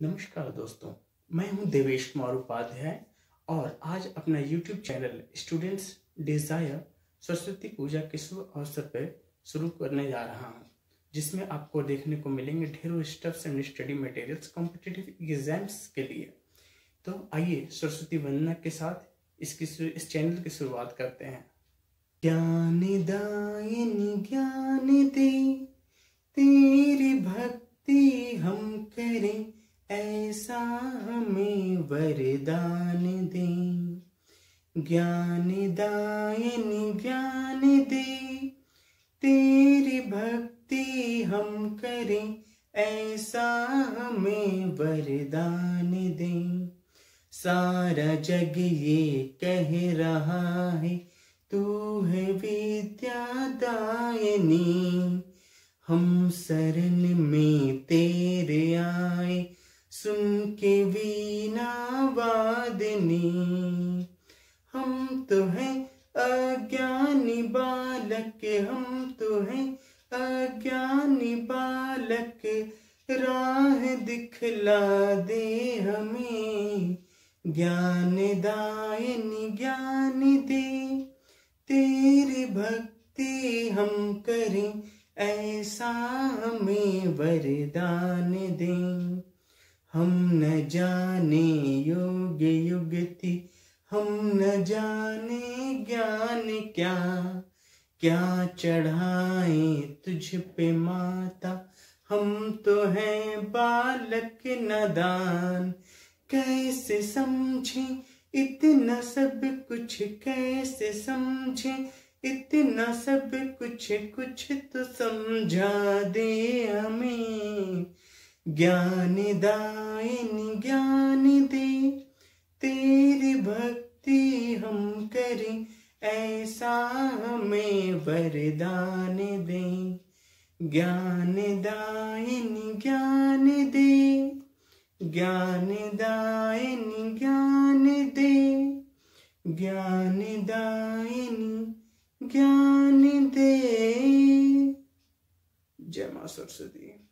नमस्कार दोस्तों, मैं हूँ देवेश कुमार उपाध्याय और आज अपना YouTube channel students desire Saraswati Puja के शुभ अवसर पर शुरू करने जा रहा हूँ, जिसमें आपको देखने को मिलेंगे ढेरों steps and study materials competitive exams के लिए। तो आइए सरस्वती वंदना के साथ इसकी इस चैनल की शुरुआत करते हैं। ज्ञान दायनी ज्ञान दे, तेरी भक्ति हम करें ऐसा हमें वरदान दे। ज्ञान दायन ज्ञान दे। तेरी भक्ति हम करें, ऐसा हमें वरदान दे। सारा जग ये कह रहा है, तू है विद्या दायनी हम शरण में तेरे आए सुन के वीणा वादनी। हम तो हैं अज्ञानी बालक, हम तो हैं अज्ञानी बालक। राह दिखला दे हमें ज्ञान दायनी ज्ञान दे। तेरी भक्ति हम करें, ऐसा हमें वरदान दें। हम न जाने योग युगति हम न जाने ज्ञान क्या क्या चढ़ाए तुझ पे माता। हम तो हैं बालक नदान, कैसे समझे? इतना सब कुछ कैसे समझे? इतना सब कुछ कुछ तो समझा दे। ज्ञान दायन ज्ञान दे, तेरी भक्ति हम करें, ऐसा हमें वरदान दे। ज्ञान दायन ज्ञान दे ज्ञान दायन ज्ञान दे ज्ञान दायन ज्ञान दे। जय माँ सरस्वती।